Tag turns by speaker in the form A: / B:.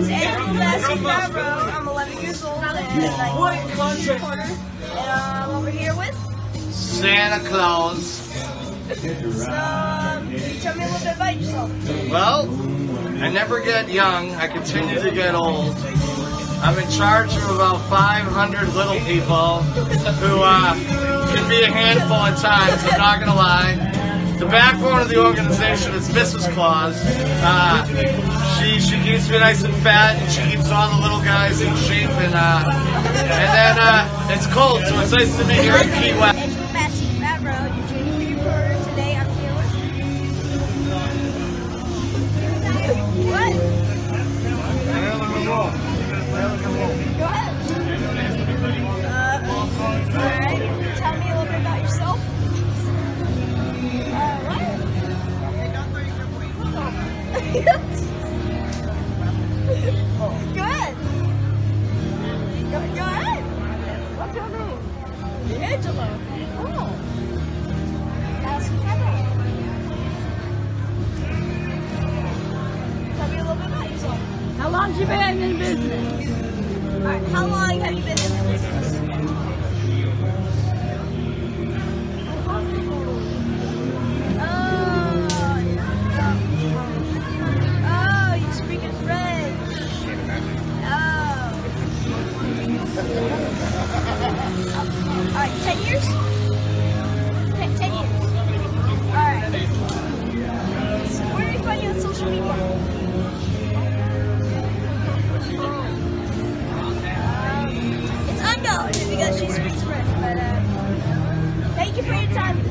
A: is Angelo Massey I'm 11 years old and I'm a reporter. And I'm over here with.
B: Santa Claus.
A: So, can you tell me a little bit about yourself?
B: Well, I never get young. I continue to get old. I'm in charge of about 500 little people who uh, can be a handful at times. I'm not gonna lie. The backbone of the organization is Mrs. Claus. Uh, she she keeps me nice and fat, and she keeps all the little guys in shape. And uh, and then uh, it's cold, so it's nice to be here in Key West.
A: Angela D'Angelo. Oh, that's. Tell me a little bit about yourself. How long have you been in business? All right, how long have you been in business? Oh, Thank oh, you. Alright, 10 years? Ten, 10 years. Alright. So where do you find
C: you on social media? Um, it's
A: unknown because she speaks French, but uh, thank you for your time.